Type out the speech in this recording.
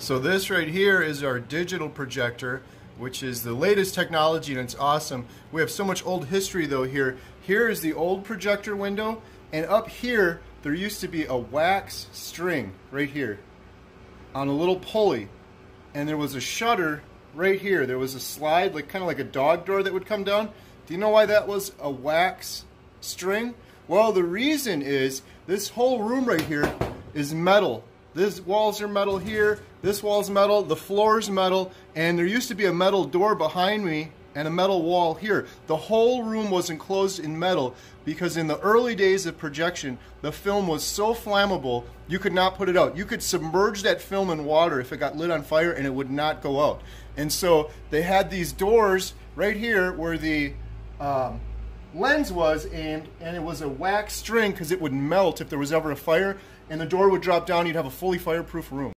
So this right here is our digital projector, which is the latest technology and it's awesome. We have so much old history though here. Here is the old projector window and up here there used to be a wax string right here on a little pulley and there was a shutter right here. There was a slide, like kind of like a dog door that would come down. Do you know why that was a wax string? Well, the reason is this whole room right here is metal. This walls are metal here, this wall's metal, the floor's metal, and there used to be a metal door behind me and a metal wall here. The whole room was enclosed in metal because in the early days of projection, the film was so flammable, you could not put it out. You could submerge that film in water if it got lit on fire and it would not go out. And so they had these doors right here where the um, lens was aimed and it was a wax string because it would melt if there was ever a fire and the door would drop down, you'd have a fully fireproof room.